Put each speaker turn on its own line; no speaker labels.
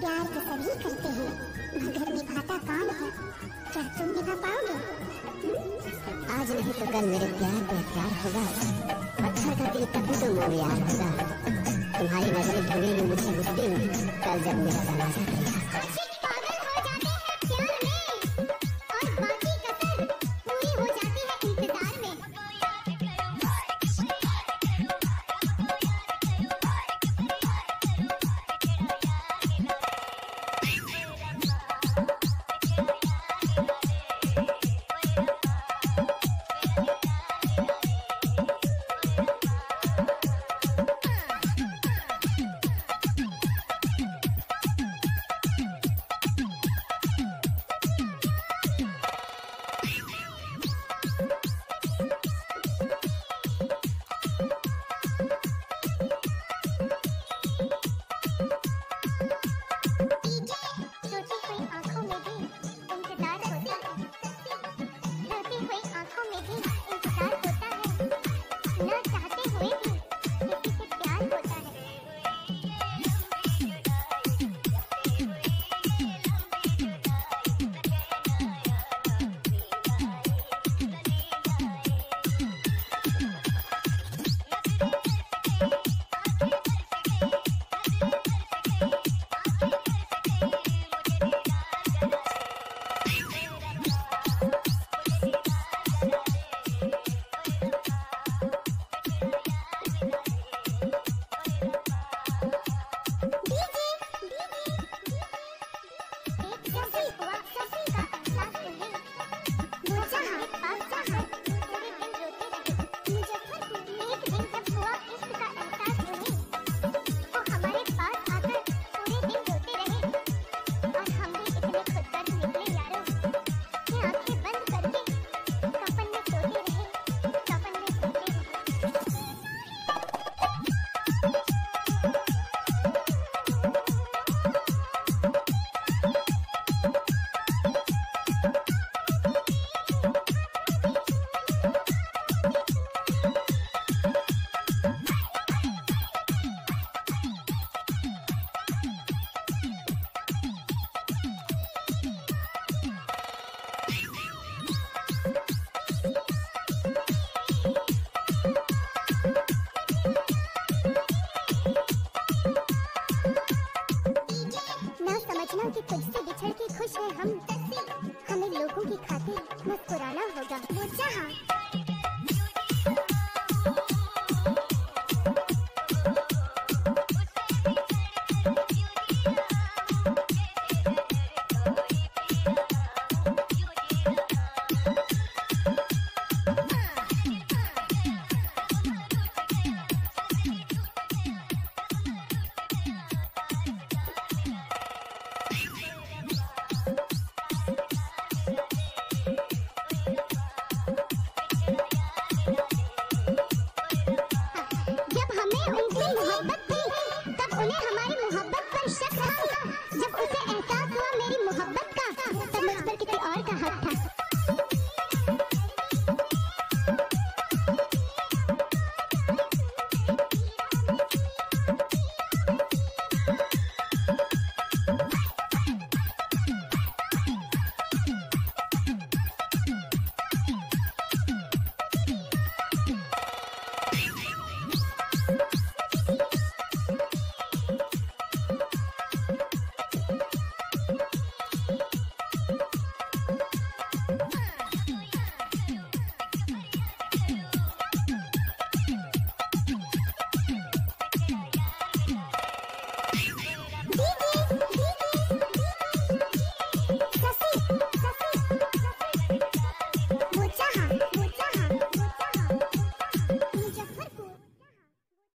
प्यार तो सभी करते हैं। मगर निभाता कौन है? क्या तुम निभा पाओगे?
आज नहीं तो कल मेरे प्यार पे प्यार होगा। पत्थर का दिल कभी तो मोर यार होगा। तुम्हारी नज़रें ढूंढेगी मुझे उस दिन कल जब मेरा तमाशा
समझना कि तुझसे बिछड़ के खुश है हम। हमें लोगों की खातिर मुस्कुराना होगा। वो जहाँ